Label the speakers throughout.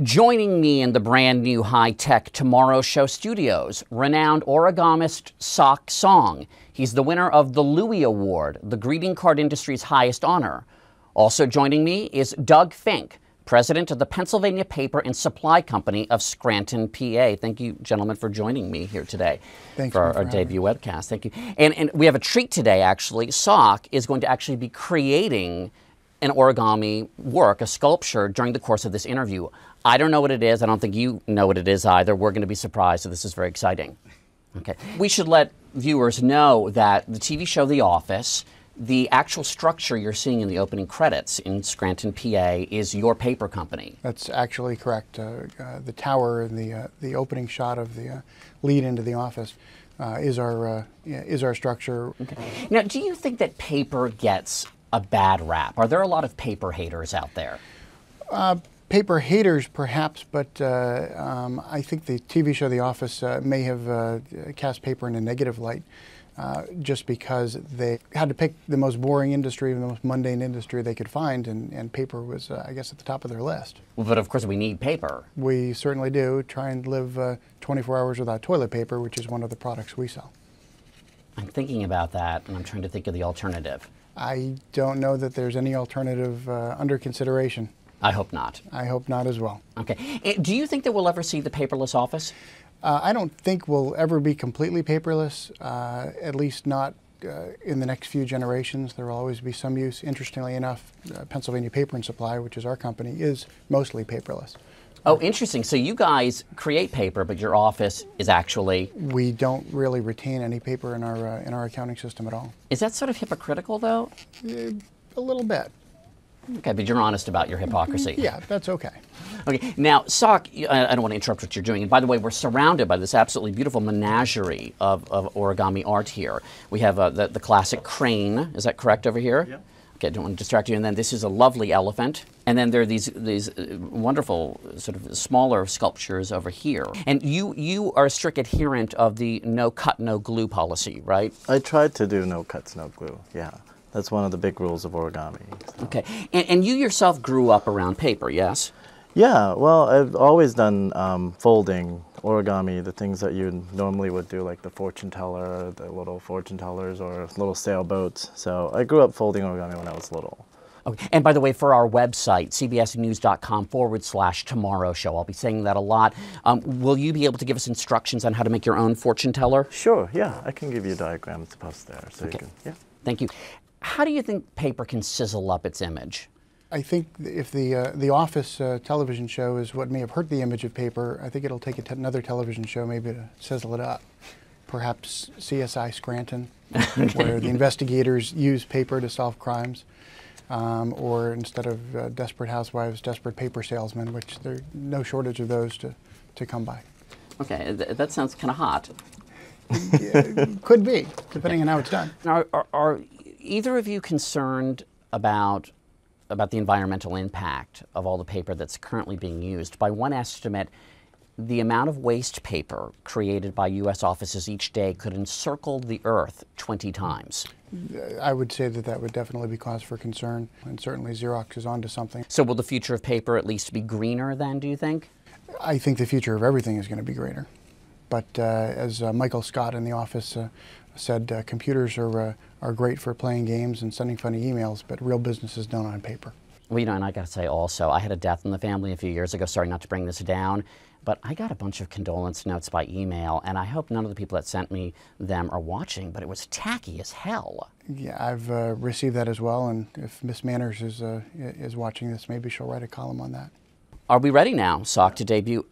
Speaker 1: Joining me in the brand new high tech Tomorrow Show studios, renowned origamist Sok Song. He's the winner of the Louie Award, the greeting card industry's highest honor. Also joining me is Doug Fink, president of the Pennsylvania Paper and Supply Company of Scranton, PA. Thank you, gentlemen, for joining me here today
Speaker 2: Thanks
Speaker 1: for our,
Speaker 2: for
Speaker 1: our debut webcast. Thank you. And, and we have a treat today, actually. Sok is going to actually be creating an origami work, a sculpture, during the course of this interview. I don't know what it is. I don't think you know what it is either. We're going to be surprised, so this is very exciting. Okay. We should let viewers know that the TV show The Office, the actual structure you're seeing in the opening credits in Scranton, PA, is your paper company.
Speaker 2: That's actually correct. Uh, uh, the tower and the uh, the opening shot of the uh, lead into the office uh, is our uh, yeah, is our structure. Okay.
Speaker 1: Now, do you think that paper gets a bad rap? Are there a lot of paper haters out there?
Speaker 2: Paper haters, perhaps, but uh, um, I think the TV show The Office uh, may have uh, cast paper in a negative light. Uh, just because they had to pick the most boring industry, and the most mundane industry they could find, and, and paper was, uh, I guess, at the top of their list.
Speaker 1: But of course, we need paper.
Speaker 2: We certainly do. Try and live uh, 24 hours without toilet paper, which is one of the products we sell.
Speaker 1: I'm thinking about that, and I'm trying to think of the alternative.
Speaker 2: I don't know that there's any alternative uh, under consideration.
Speaker 1: I hope not.
Speaker 2: I hope not as well.
Speaker 1: Okay. Eh, Do you think that we'll ever see the paperless office?
Speaker 2: Uh, I don't think we'll ever be completely paperless, uh, at least not uh, in the next few generations. There will always be some use. Interestingly enough, uh, Pennsylvania Paper and Supply, which is our company, is mostly paperless.
Speaker 1: Oh, interesting. So you guys create paper, but your office is actually.
Speaker 2: We don't really retain any paper in our uh, in our accounting system at all.
Speaker 1: Is that sort of hypocritical, though?
Speaker 2: A little bit.
Speaker 1: Okay, but you're honest about your hypocrisy.
Speaker 2: Yeah, that's okay.
Speaker 1: Okay, now, Sok, I I don't want to interrupt what you're doing. And by the way, we're surrounded by this absolutely beautiful menagerie of, of origami art here. We have uh, the, the classic crane, is that correct over here? Yeah. Okay, don't want to distract you. And then this is a lovely elephant. And then there are these, these uh, wonderful sort of smaller sculptures over here. And you, you are a strict adherent of the no cut, no glue policy, right?
Speaker 3: I tried to do no cuts, no glue. Yeah, that's one of the big rules of origami. so.
Speaker 1: Okay. And, and you yourself grew up around paper, yes?
Speaker 3: Yeah, well, I've always done um, folding, origami, the things that you normally would do, like the fortune teller, the little fortune tellers, or little sailboats. So I grew up folding origami when I was little.
Speaker 1: Okay. And by the way, for our website, cbsnews.com forward slash tomorrow show, I'll be saying that a lot. Um, will you be able to give us instructions on how to make your own fortune teller?
Speaker 3: Sure, yeah, I can give you diagrams to post there, so you can, yeah.
Speaker 1: Thank you. How do you think paper can sizzle up its image?
Speaker 2: I think if the uh, the Office uh, television show is what may have hurt the image of paper, I think it'll take te- another television show maybe to sizzle it up. Perhaps CSI Scranton, where the investigators use paper to solve crimes, um, or instead of uh, Desperate Housewives, Desperate Paper Salesmen, which there's no shortage of those to, to come by.
Speaker 1: Okay, th- that sounds kind of hot.
Speaker 2: Could be, depending on how it's done.
Speaker 1: Are, are, are either of you concerned about about the environmental impact of all the paper that's currently being used? By one estimate, the amount of waste paper created by U.S. offices each day could encircle the Earth 20 times.
Speaker 2: I would say that that would definitely be cause for concern, and certainly Xerox is onto something.
Speaker 1: So, will the future of paper at least be greener then, do you think?
Speaker 2: I think the future of everything is going to be greener. But uh, as uh, Michael Scott in the office uh, said, uh, computers are, uh, are great for playing games and sending funny emails, but real business is done on paper.
Speaker 1: Well, you know, and I got to say also, I had a death in the family a few years ago. Sorry not to bring this down, but I got a bunch of condolence notes by email, and I hope none of the people that sent me them are watching, but it was tacky as hell.
Speaker 2: Yeah, I've uh, received that as well, and if Miss Manners is, uh, is watching this, maybe she'll write a column on that.
Speaker 1: Are we ready now, Sok, to debut?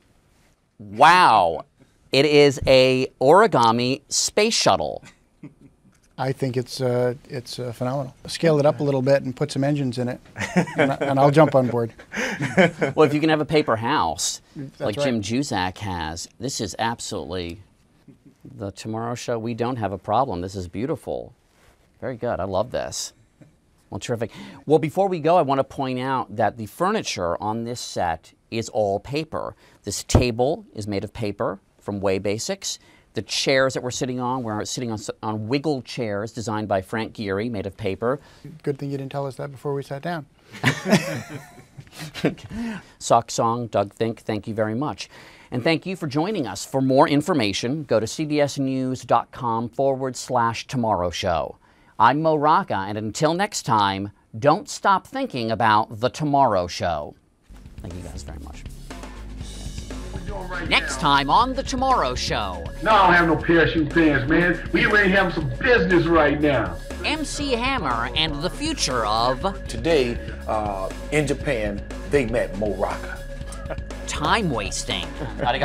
Speaker 1: Wow. It is a origami space shuttle.
Speaker 2: I think it's, uh, it's uh, phenomenal. Scale it up a little bit and put some engines in it, and, I- and I'll jump on board.
Speaker 1: Well, if you can have a paper house like
Speaker 2: right.
Speaker 1: Jim Juzak has, this is absolutely the Tomorrow Show. We don't have a problem. This is beautiful. Very good. I love this. Well, terrific. Well, before we go, I want to point out that the furniture on this set is all paper. This table is made of paper from Way Basics. The chairs that we're sitting on, we're sitting on, on wiggle chairs designed by Frank Gehry, made of paper.
Speaker 2: Good thing you didn't tell us that before we sat down.
Speaker 1: Sok Song, Doug Fink, thank you very much. And thank you for joining us. For more information, go to cbsnews.com forward slash tomorrow show. I'm Mo Rocca, and until next time, don't stop thinking about the tomorrow show. Thank you guys very much.
Speaker 4: Right
Speaker 1: Next
Speaker 4: now.
Speaker 1: time on The Tomorrow Show,
Speaker 4: No, I don't have no parachute pants, man. We ready having some business right now.
Speaker 1: MC Hammer and the future of
Speaker 5: Today, uh, in Japan, they met Mo Rocca.
Speaker 1: time wasting. あり